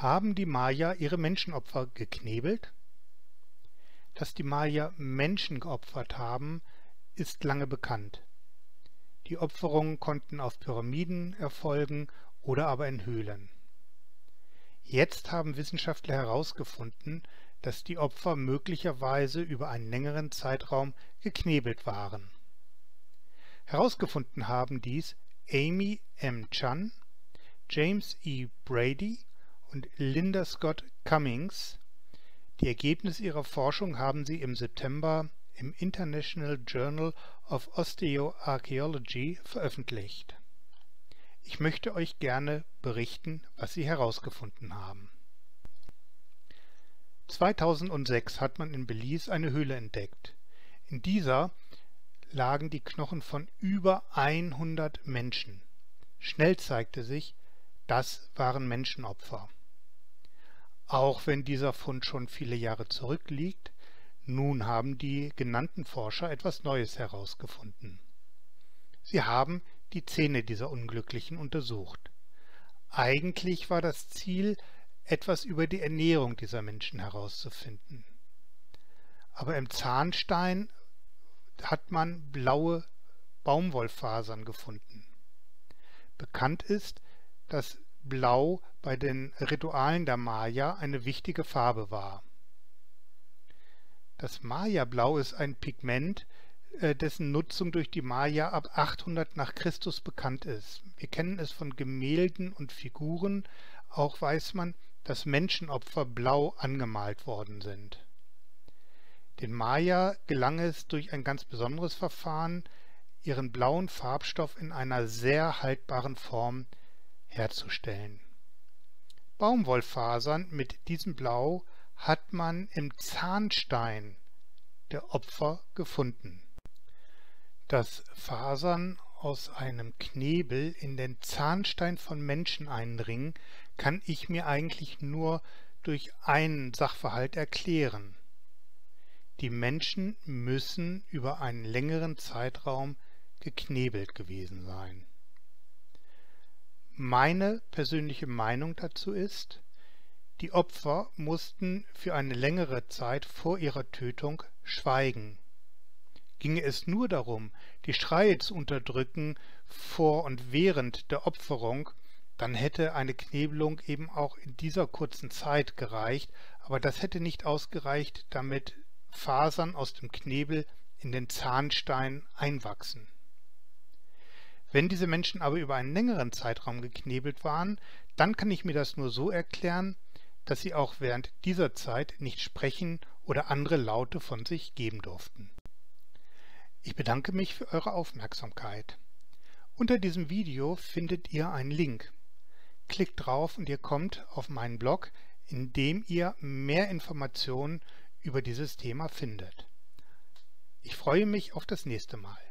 Haben die Maya ihre Menschenopfer geknebelt? Dass die Maya Menschen geopfert haben, ist lange bekannt. Die Opferungen konnten auf Pyramiden erfolgen oder aber in Höhlen. Jetzt haben Wissenschaftler herausgefunden, dass die Opfer möglicherweise über einen längeren Zeitraum geknebelt waren. Herausgefunden haben dies Amy M. Chan, James E. Brady und Linda Scott Cummings. Die Ergebnisse ihrer Forschung haben sie im September im International Journal of Osteoarchaeology veröffentlicht. Ich möchte euch gerne berichten, was sie herausgefunden haben. 2006 hat man in Belize eine Höhle entdeckt. In dieser lagen die Knochen von über 100 Menschen. Schnell zeigte sich, das waren Menschenopfer. Auch wenn dieser Fund schon viele Jahre zurückliegt, nun haben die genannten Forscher etwas Neues herausgefunden. Sie haben die Zähne dieser Unglücklichen untersucht. Eigentlich war das Ziel, etwas über die Ernährung dieser Menschen herauszufinden. Aber im Zahnstein hat man blaue Baumwollfasern gefunden. Bekannt ist, dass Blau bei den Ritualen der Maya eine wichtige Farbe war. Das Maya-Blau ist ein Pigment, äh, dessen Nutzung durch die Maya ab 800 nach Christus bekannt ist. Wir kennen es von Gemälden und Figuren, auch weiß man, dass Menschenopfer blau angemalt worden sind. Den Maya gelang es durch ein ganz besonderes Verfahren, ihren blauen Farbstoff in einer sehr haltbaren Form herzustellen. Baumwollfasern mit diesem Blau hat man im Zahnstein der Opfer gefunden. Dass Fasern aus einem Knebel in den Zahnstein von Menschen eindringen, kann ich mir eigentlich nur durch einen Sachverhalt erklären. Die Menschen müssen über einen längeren Zeitraum geknebelt gewesen sein. Meine persönliche Meinung dazu ist, die Opfer mussten für eine längere Zeit vor ihrer Tötung schweigen. Ginge es nur darum, die Schreie zu unterdrücken vor und während der Opferung, dann hätte eine Knebelung eben auch in dieser kurzen Zeit gereicht, aber das hätte nicht ausgereicht, damit Fasern aus dem Knebel in den Zahnstein einwachsen. Wenn diese Menschen aber über einen längeren Zeitraum geknebelt waren, dann kann ich mir das nur so erklären, dass sie auch während dieser Zeit nicht sprechen oder andere Laute von sich geben durften. Ich bedanke mich für eure Aufmerksamkeit. Unter diesem Video findet ihr einen Link. Klickt drauf und ihr kommt auf meinen Blog, in dem ihr mehr Informationen über dieses Thema findet. Ich freue mich auf das nächste Mal.